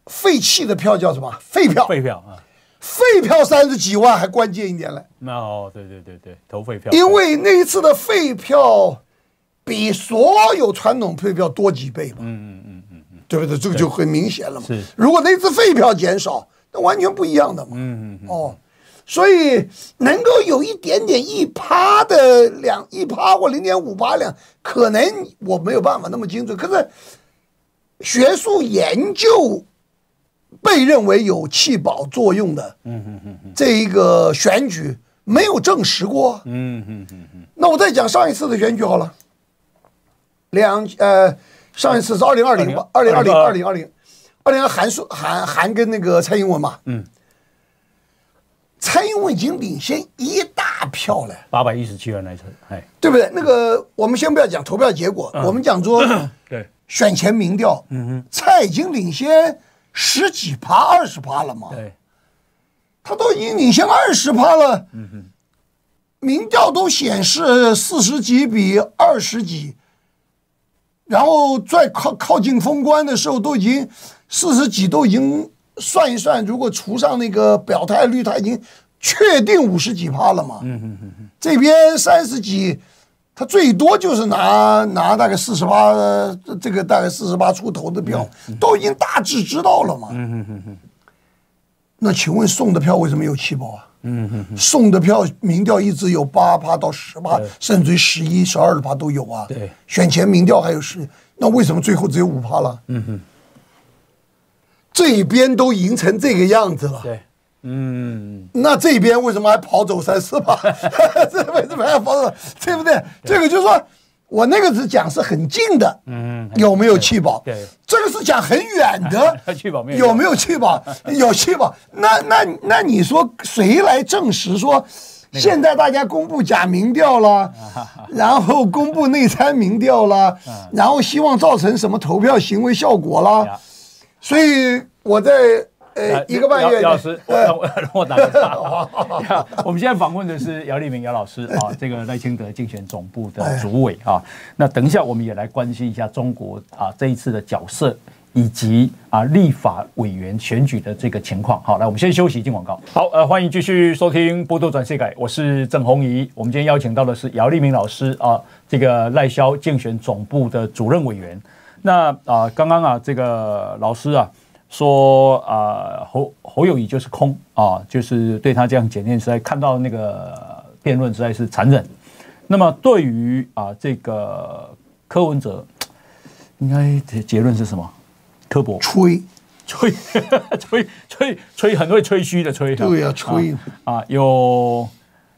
废弃的票叫什么？废票，废票啊，废票三十几万还关键一点嘞，那哦，对对对对，投废票。因为那一次的废票比所有传统废票多几倍嘛，嗯嗯嗯嗯嗯对不对？这个就很明显了嘛是。如果那次废票减少，那完全不一样的嘛。嗯嗯哦，所以能够有一点点一趴的两一趴或零点五八两，可能我没有办法那么精准。可是学术研究被认为有气保作用的，嗯嗯嗯嗯。这一个选举没有证实过。嗯嗯嗯嗯，那我再讲上一次的选举好了，两呃上一次是二零二零吧，二零二零。二零二零二零韩素韩韩跟那个蔡英文嘛，嗯，蔡英文已经领先一大票了，八百一十七万那一次，哎，对不对？那个我们先不要讲投票结果，我们讲说 对，选前民调，嗯哼，蔡已经领先十几趴、二十趴了嘛，对，他都已经领先二十趴了，嗯哼，民调都显示四十几比二十几，然后在靠靠近封关的时候，都已经四十几，都已经算一算，如果除上那个表态率，他已经确定五十几趴了嘛，嗯哼哼哼，这边三十几。他最多就是拿拿大概四十八，这个大概四十八出头的票，都已经大致知道了嘛。那请问送的票为什么有七包啊？送的票民调一直有八趴到十趴，甚至于十一、十二的趴都有啊。对选前民调还有十，那为什么最后只有五趴了？这边都赢成这个样子了，对，嗯，那这边为什么还跑走三四把？这为什么还要跑走？对不对？这个就是说我那个是讲是很近的，嗯有没有气保？对这个是讲很远的，气保没有有没有气保？有气保。那那那你说谁来证实说？现在大家公布假民调了，然后公布内参民调了，然后希望造成什么投票行为效果啦？所以我在呃一个半月姚老师，我我 让我打个岔。呀我们现在访问的是姚立明姚老师啊，这个赖清德竞选总部的主委啊。那等一下我们也来关心一下中国啊这一次的角色。以及啊立法委员选举的这个情况，好，来我们先休息进广告。好，呃，欢迎继续收听《波多转世改》，我是郑红怡。我们今天邀请到的是姚立明老师啊，这个赖萧竞选总部的主任委员。那啊，刚刚啊，这个老师啊说啊，侯侯友谊就是空啊，就是对他这样检验，实在看到那个辩论实在是残忍。那么对于啊这个柯文哲，应该结结论是什么？柯博吹，吹 吹吹吹，很会吹嘘的吹。对呀吹啊啊，有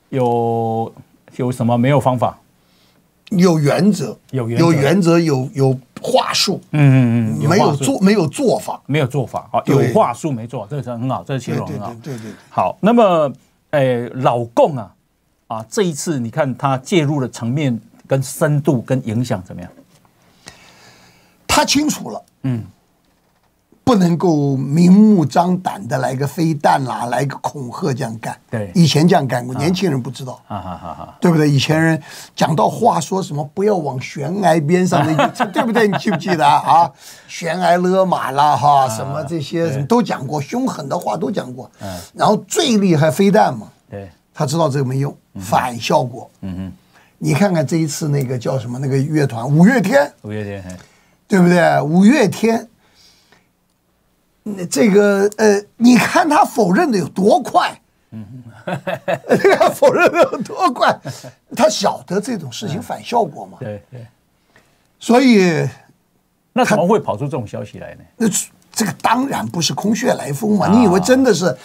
有有什么没有方法？有原则，有原则有原则，有有话术，嗯嗯嗯，没有做没有做法。没有做法啊，有话术没做，这个是很好，这是形容很好对。对对，好，那么诶，老共啊啊，这一次你看他介入的层面跟深度跟影响怎么样？他清楚了，嗯，不能够明目张胆的来个飞弹啦，来个恐吓这样干。对以前这样干过，年轻人不知道。哈哈哈哈，对不对？以前人讲到话说什么不要往悬崖边上的，对不对？你记不记得啊？啊，悬崖勒马啦，哈，什么这些什么都讲过，凶狠的话都讲过。嗯然后最厉害飞弹嘛，对，他知道这个没用，反效果。嗯哼，你看看这一次那个叫什么那个乐团五月天，五月天，对不对？五月天，那这个呃，你看他否认的有多快，嗯，他否认的有多快，他晓得这种事情反效果嘛，对对，所以那怎么会跑出这种消息来呢？那这个当然不是空穴来风嘛，你以为真的是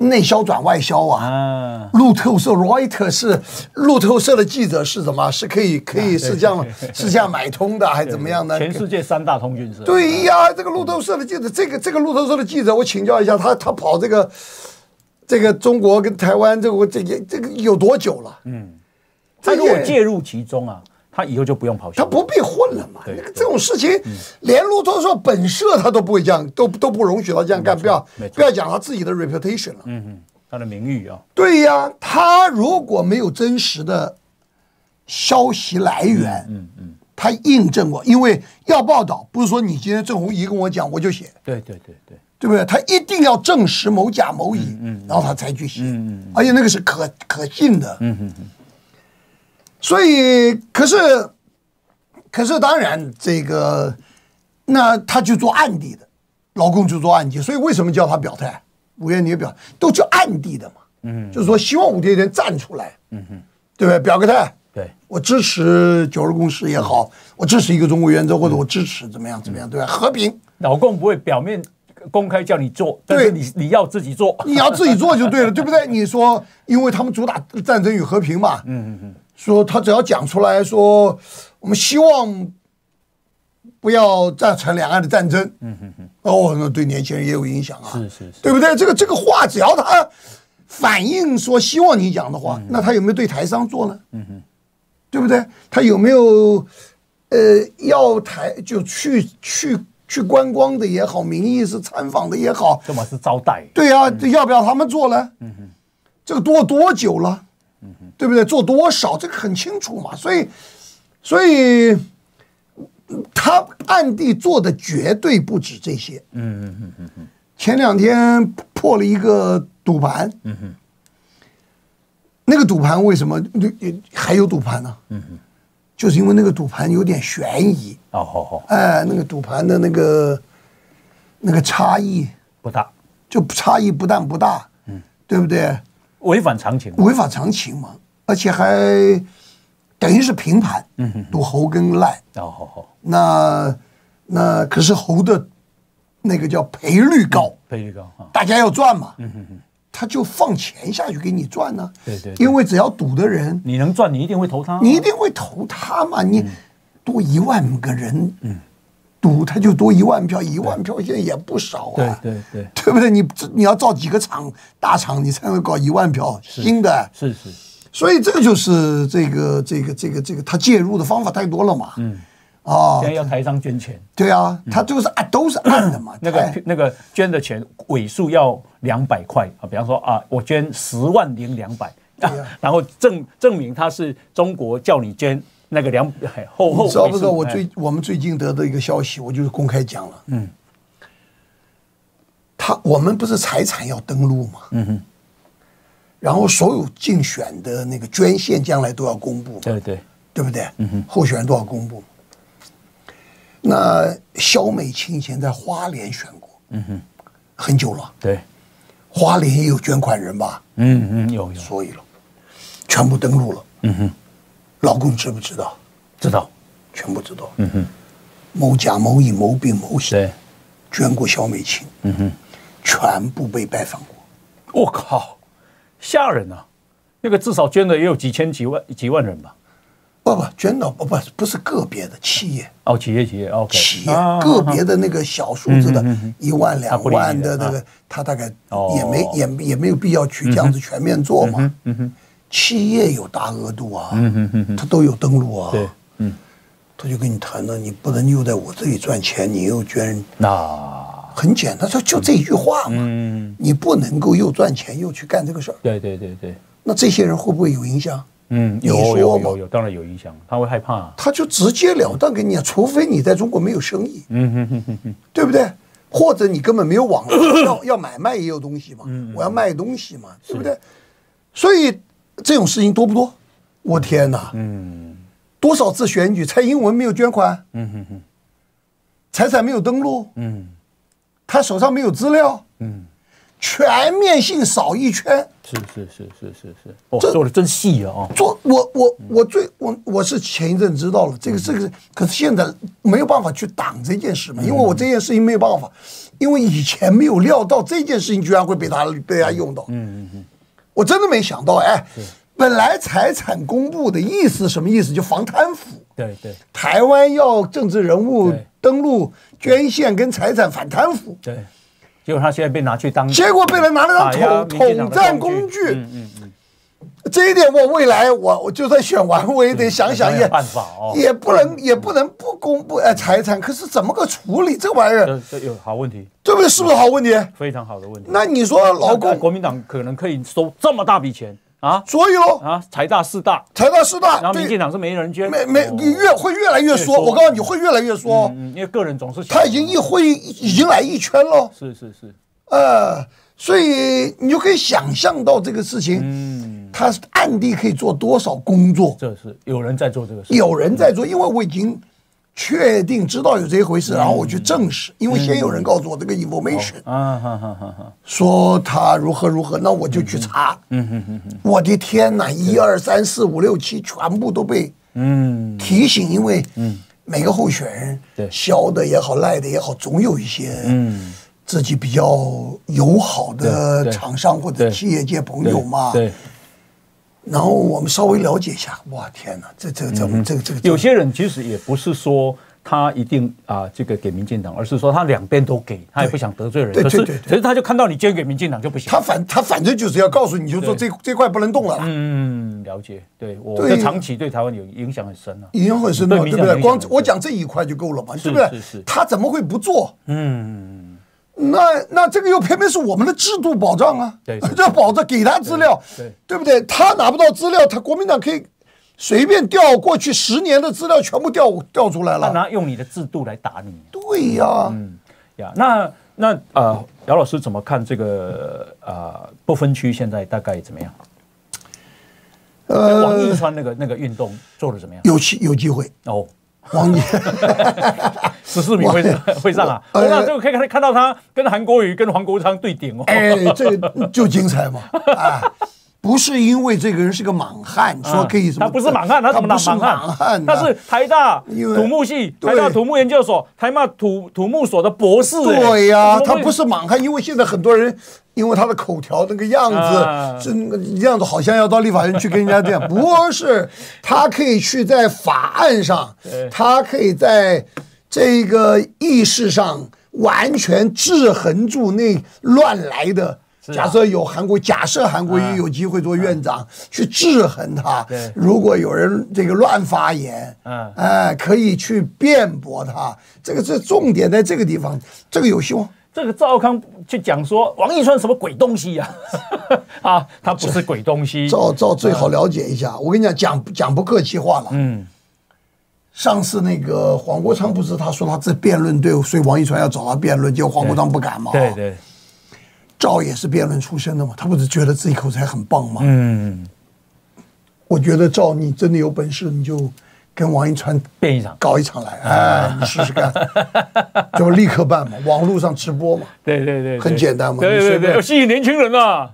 内销转外销啊？啊，路透社 Reuters 是路透社的记者是什么？是可以可以是这样 是这样买通的，还是怎么样呢？全世界三大通讯社，对呀，这个路透社的记者，这个这个路透社的记者，我请教一下，他他跑这个这个中国跟台湾这个这个这个有多久了？嗯，他如果介入其中啊，他以后就不用跑新闻，他不必混了嘛？对那个这种事情，连路透社本社他都不会这样，都都不容许他这样干。不要不要讲他自己的 reputation 了。嗯嗯，他的名誉啊，对呀，他如果没有真实的消息来源，嗯嗯，他印证过，因为要报道，不是说你今天郑红怡跟我讲我就写，对对对对，对不对？他一定要证实某甲某乙，嗯然后他才去写，而且那个是可可信的，所以，可是，可是当然这个，那他就做暗地的，老公就做暗地，所以为什么叫他表态？五月你也表都叫暗地的嘛，嗯，就是说希望五月天站出来，嗯哼，对不对？表个态，对，我支持九二共识也好，我支持一个中国原则，或者我支持怎么样怎么样，对吧？和平，老共不会表面公开叫你做，但是对你你要自己做，你要自己做就对了，对不对？你说，因为他们主打战争与和平嘛，嗯嗯嗯，说他只要讲出来说，我们希望不要造成两岸的战争，嗯哼哼，哦，那对年轻人也有影响啊，是是是对不对？这个这个话，只要他反映说希望你讲的话，那他有没有对台商做呢？嗯哼，对不对？他有没有呃要台就去去去观光的也好，名义是参访的也好，这么是招待，对呀、这要不要他们做呢？嗯哼这个多多久了？对不对？做多少？这个很清楚嘛。所以，所以嗯他暗地做的绝对不止这些。嗯嗯嗯嗯嗯。前两天破了一个赌盘。嗯哼。那个赌盘为什么还有赌盘呢？嗯哼。就是因为那个赌盘有点悬疑。哦好好，哎，那个赌盘的那个那个差异。不大，就差异不但不大，嗯，对不对？违反常情，违反常情嘛，而且还等于是平盘，嗯哼，赌猴跟赖，哦好好，那那可是猴的那个叫赔率高，赔率高啊，大家要赚嘛，嗯哼哼，他就放钱下去给你赚呢，对对对。因为只要赌的人，你能赚，你一定会投他，你一定会投他嘛，你多一万个人，嗯，赌他就多一万票，一万票现在也不少啊，对对对，对不对？你你要造几个厂大厂，你才能搞一万票新的，是是，所以这个就是这个这个这个这个他介入的方法太多了嘛。嗯，啊现，在要台商捐钱，对啊，他就是啊都是按的嘛。那个那个捐的钱尾数要两百块啊，比方说啊，我捐十万零两百，啊然后证证明他是中国叫你捐那个两哎后后你知道不知道？我最我们最近得到一个消息，我就是公开讲了。嗯，他我们不是财产要登录吗？嗯哼。然后所有竞选的那个捐献将来都要公布。对对对不对？嗯哼候选人都要公布。那肖美琴以前在花莲选过，嗯哼，很久了。对，花莲也有捐款人吧？嗯嗯有有所以了，全部登录了。嗯哼，老公知不知道？知道，全部知道。嗯哼，某甲、某乙、某丙、某乙对，捐过小美琴，嗯哼，全部被拜访过。我靠，吓人啊！那个至少捐的也有几千几万几万人吧？不不，捐到不不不是个别的企业，哦，企业企业，OK，企业啊个别的那个小数字的一万两万的那个啊，他大概哦也没也也没有必要去这样子全面做嘛。企业有大额度啊，嗯嗯嗯他都有登录啊。对，嗯，他就跟你谈了，你不能又在我这里赚钱，你又捐，那。很简单，说就这一句话嘛。嗯，你不能够又赚钱又去干这个事儿，对对对对，那这些人会不会有影响？嗯，有有有有，当然有影响，他会害怕。他就直截了当跟你讲，除非你在中国没有生意，嗯哼哼哼哼，对不对？或者你根本没有网络，要要买卖也有东西嘛，嗯我要卖东西嘛，对不对？所以这种事情多不多？我天哪！嗯。多少次选举，蔡英文没有捐款，嗯哼哼，财产没有登录，嗯。他手上没有资料，嗯，全面性扫一圈。是是是是是是，哦，这做的真细啊哦。做我我我最我我是前一阵知道了这个这个，可是现在没有办法去挡这件事嘛，因为我这件事情没有办法，因为以前没有料到这件事情居然会被他被他用到，嗯嗯嗯，我真的没想到，哎，本来财产公布的意思什么意思？就防贪腐，对对。台湾要政治人物登录捐献跟财产反贪腐，对，结果他现在被拿去当结果被人拿来打压当统统战工工具。嗯嗯嗯，这一点我未来我我就算选完，我也得想想，也办法哦。也不能也不能不公布哎财产，可是怎么个处理这玩意儿，这这有好问题，对不对？是不是好问题？非常好的问题。那你说老那公，国民党可能可以收这么大笔钱啊？所以喽，啊，财大势大，财大势大，然后民进对，党是没人捐，没没哦。你越会越来越缩，我告诉你会越来越缩，嗯，因为个人总是他已经一挥已经来一圈了，是是是，呃，所以你就可以想象到这个事情，嗯，他暗地可以做多少工作，这是有人在做这个事，有人在做，因为我已经确定知道有这一回事，然后我去证实，因为先有人告诉我这个 information，啊哈哈哈哈，说他如何如何，那我就去查。嗯哼哼哼，我的天哪，一二三四五六七全部都被嗯，提醒，因为每个候选人，对。小的也好，赖的也好，总有一些嗯。自己比较友好的厂商或者对。企业界朋友嘛。对，然后我们稍微了解一下，哇，天哪，这这这这个这个有些人其实也不是说他一定啊这个给民进党，而是说他两边都给，他也不想得罪人，可是对对对对可是他就看到你捐给民进党就不行。他反他反正就是要告诉你，就说这这块不能动了啦。嗯，了解，对我对这长期对台湾有影响很深啊。影响很深的，对对不对？光我讲这一块就够了嘛，对不对？是是他怎么会不做？嗯，那那这个又偏偏是我们的制度保障啊，对 对这保障给他资料，对对不对？他拿不到资料，他国民党可以随便调过去十年的资料全部调调出来了。他拿用你的制度来打你对呀，嗯呀。那那呃，姚老师怎么看这个呃不分区现在大概怎么样？呃王义呃，川那个那个运动做的怎么样？有机有机会，哦，王爷十四名会会上啊？呃哦那这个可以看看到他跟韩国瑜跟黄国昌对顶哦。哎，这个就精彩嘛！啊，不是因为这个人是个莽汉，说可以什么？啊他不是莽汉，他怎么不是莽莽汉？他是台大土木系、对台大土木研究所、台大土土木所的博士。哎对呀、他不是莽汉，因为现在很多人因为他的口条那个样啊子，这那个样子，好像要到立法院去跟人家这样，不是，他可以去在法案上，他可以在这个意识上完全制衡住那乱来的。假设有韩国，假设韩国瑜有机会做院长，去制衡他对。如果有人这个乱发言，嗯哎，可以去辩驳他。这个是重点在这个地方，这个有希望。这个赵康去讲说王一川什么鬼东西呀、啊？啊，他不是鬼东西。赵赵最好了解一下。我跟你讲，讲讲不客气话了。嗯，上次那个黄国昌不是他说他这辩论队，所以王一川要找他辩论，结果黄国昌不敢嘛。对。对，赵也是辩论出身的嘛，他不是觉得自己口才很棒吗？嗯，我觉得赵你真的有本事，你就跟王一川辩一场。搞一场来，哎，你试试看，就立刻办嘛，网络上直播嘛。对对对，很简单嘛对对对，吸引年轻人啊！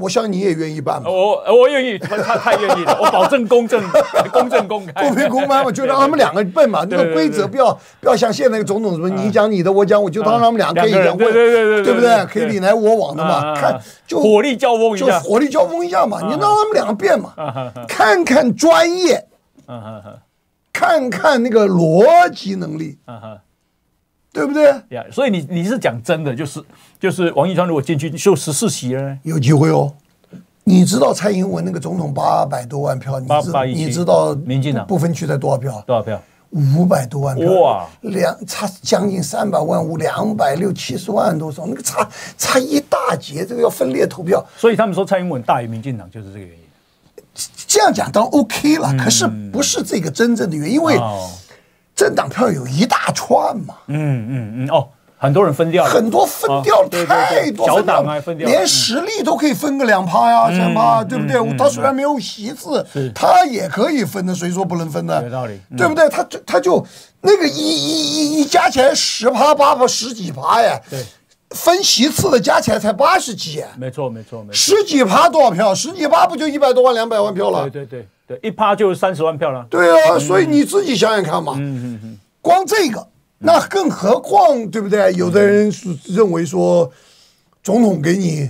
我相信你也愿意办嘛。我我愿意，他他太愿意了，我保证公正、公正、公开、公平公开嘛，就让他们两个笨嘛。那个规则不要不要像现在那个总统什么，你讲你的，我讲我，就当他们俩可以讲，两个人对对对对对对不对对可以你来我往的嘛。啊看就火力交锋一就下。火力交锋一下嘛，你让他们两个变嘛，看看专业，看看那个逻辑能力。对不对？呀所以你你是讲真的，就是就是王一川如果进去就十四席了呢？有机会哦。你知道蔡英文那个总统八百多万票，你知你知道民进党不分区才多少票？多少票？五百多万票，哇两差将近三百万，五两百六七十万多少，那个差差一大截，这个要分裂投票。所以他们说蔡英文大于民进党就是这个原因。这样讲当然 OK 了，可是不是这个真正的原因，因为政党票有一大串嘛。嗯嗯嗯，哦，很多人分掉了，很多分掉太多，小党还分掉了，连嗯实力都可以分个两趴呀、三趴，对不对？他虽然没有席次，他也可以分的，谁说不能分的？有道理嗯对不对？他就他就那个一一一一加起来十趴八趴十几趴呀，对，分席次的加起来才八十几，没错没错没错，十几趴多少票？十几趴不就一百多万两百万票了？对对对对，一趴就三十万票了。对啊，所以你自己想想看嘛，光这个，那更何况对不对？有的人是认为说，总统给你，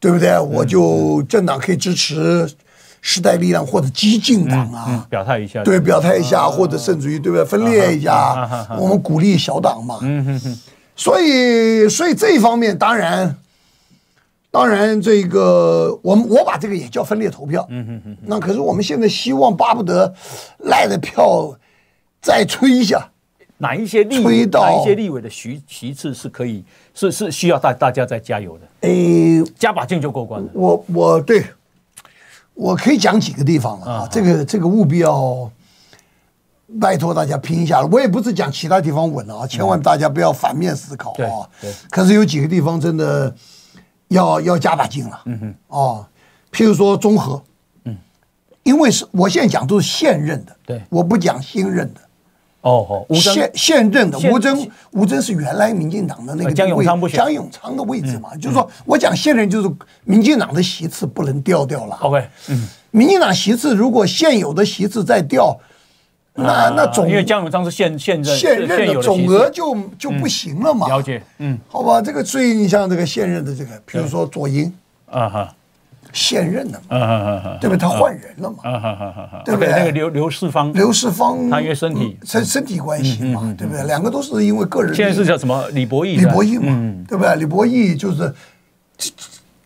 对不对？我就政党可以支持时代力量或者激进党嗯啊，，表态一下。对，表态一下，或者甚至于对不对？分裂一啊下，我们鼓励小党嘛。所以，所以这一方面当然。当然，这个我们我把这个也叫分裂投票。嗯嗯嗯。那可是我们现在希望巴不得赖的票再吹一下。哪一些立委吹到哪一些立委的席席次是可以是是需要大大家再加油的，诶，加把劲就过关了。我我对，我可以讲几个地方了啊。这个这个务必要拜托大家拼一下了。我也不是讲其他地方稳了啊，千万大家不要反面思考啊对。可是有几个地方真的要要加把劲了。嗯哼。哦，譬如说综合。嗯。因为是我现在讲都是现任的，对我不讲新任的。哦哦，现现任的吴征，吴征是原来民进党的那个呃江永位昌不选嗯江永昌的位置嘛，就是说我讲现任就是民进党的席次不能调掉了。OK，嗯，民进党席次如果现有的席次再调，那那总啊因为江永章是现现任现任的总额就就不行了嘛。了解，嗯好吧，这个所以你像这个现任的这个，比如说左营啊哈现任的嘛，啊哈哈哈对不对？他换人了嘛。啊哈哈哈哈，对不对那个刘刘世芳，刘世芳他因为身体嗯身身体关系嘛，对不对？两个都是因为个人。现在是叫什么李博义？李博义嘛，嗯，对不对？李博义就是就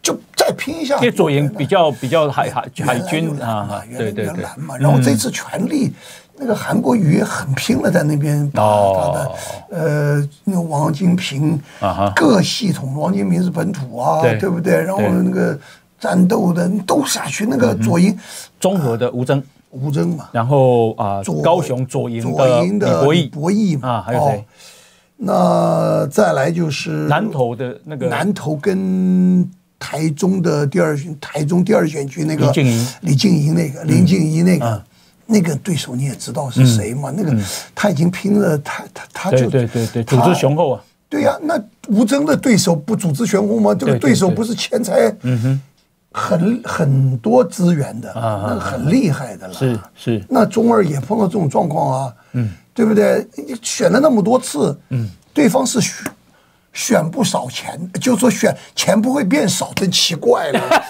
就再拼一下，因为左营比较比较海海海军原来啊对对对，比较蓝嘛。然后这次全力，那个韩国瑜很拼了，在那边打的呃，那个王金平啊哈。各系统，王金平是本土啊，对。对不对？然后那个战斗的都下去，那个左营综合的吴征，吴征嘛，然后啊左高雄左营左的李营的博义。博义嘛，啊，还有谁？哦？那再来就是南投的那个。南投跟台中的第二选，台中第二选区那个李静怡。李静怡那个林静怡那个。那个对手你也知道是谁嘛？那个他已经拼了，他他他就对对对对，组他织雄厚啊，对呀、那吴征的对手不组织全红吗？这个对手不是钱财，很很多资源的，那个很厉害的了。是是那中二也碰到这种状况啊，嗯，对不对？你选了那么多次，嗯，对方是选选不少钱，就说选钱不会变少，真奇怪了。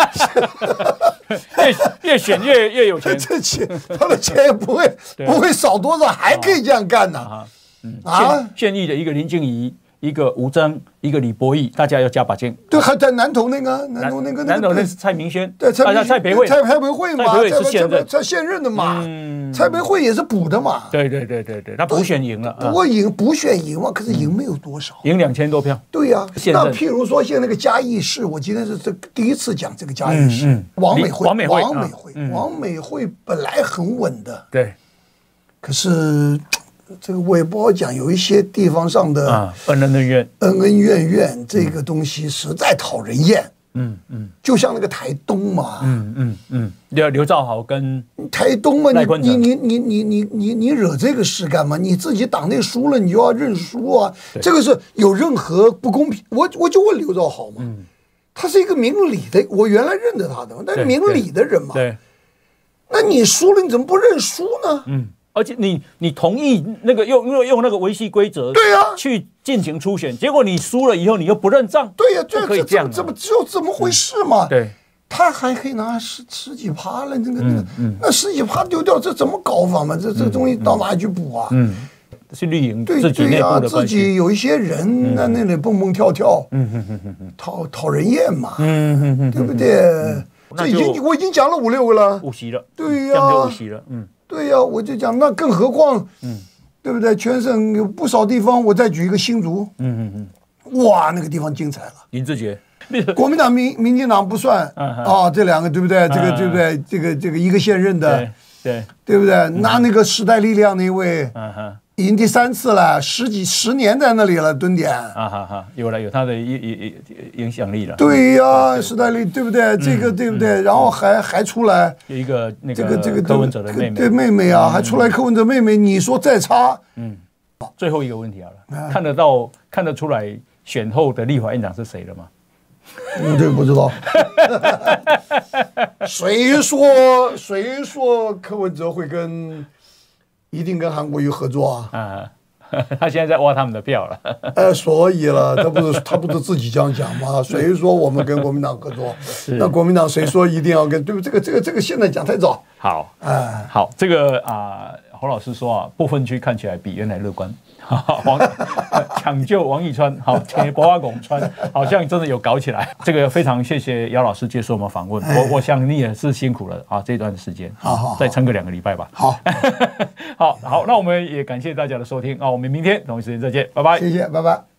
越越选越越有钱，这钱他的钱也不会不会少多少，还可以这样干呢？啊现，现役的一个林静怡，一个吴征，一个李博义，大家要加把劲。对，还在南投那个南投那个那个南投那是蔡明轩，对蔡蔡培慧，蔡蔡培慧嘛，蔡培慧现任。蔡现任的嘛，蔡培慧也是补的嘛。对对对对对，他补选赢了，啊不过赢补选赢嘛，可是赢没有多少。赢两千多票。对呀、那譬如说现在那个嘉义市，我今天是这第一次讲这个嘉义市，王美惠，王美惠王美啊惠，嗯。王美惠本来很稳的，对。可是这个我也不好讲，有一些地方上的啊，恩恩怨怨，恩恩怨怨，这个东西实在讨人厌。嗯嗯。就像那个台东嘛，嗯嗯嗯，刘刘兆豪跟台东嘛，赖坤成。你你你你你你你惹这个事干嘛？你自己党内输了，你就要认输啊！这个是有任何不公平？我我就问刘兆豪嘛，他是一个明理的，我原来认得他的嘛，但是明理的人嘛，对，那你输了你怎么不认输呢？嗯，而且你你同意那个用用用那个维系规则，对啊。去进行初选，结果你输了以后你又不认账，对呀、这这可以这样啊。这怎么就怎么回事嘛？对，他还可以拿十十几趴了，那个那个嗯那十几趴丢掉，这怎么搞法嘛？这这东西到哪里去补啊？嗯，是绿营对对呀、自己有一些人在那里蹦蹦跳跳，讨讨人厌嘛，嗯嗯嗯，对不对？这已经我已经讲了五六个了，五席了，对呀。这样就五席了，嗯对呀、我就讲，那更何况，嗯对不对？全省有不少地方，我再举一个新竹，嗯嗯嗯，哇，那个地方精彩了。林志杰，国民党、民民进党不算嗯啊，这两个对不对？这个嗯对不对？这个这个一个现任的对，对，对不对？拿那个时代力量那位嗯哼，已经第三次了，十几十年在那里了蹲点。啊哈哈，有了有他的影影影响力了。对呀，时代力对不对？这个对不对？然后还还出来有一个那这个这个柯文哲的妹妹对。妹妹啊，还出来柯文哲妹妹，你说再差，嗯最后一个问题好啊了，看得到看得出来选后的立法院长是谁了吗？嗯，这个不知道。谁说谁说柯文哲会跟一定跟韩国瑜合作啊？嗯，他现在在挖他们的票了。呃，所以了，他不是他不是自己这样讲吗？谁说我们跟国民党合作？那国民党谁说一定要跟？对不？这个这个这个现在讲太早。好，哎，好，这个啊，侯老师说啊，不分区看起来比原来乐观。王 抢救王一川，好，铁博阿拱川，好像真的有搞起来。这个非常谢谢姚老师接受我们访问，我我想你也是辛苦了啊，这段时间，好好好再撑个两个礼拜吧。好，好好，那我们也感谢大家的收听啊，我们明天同一时间再见，拜拜。谢谢，拜拜。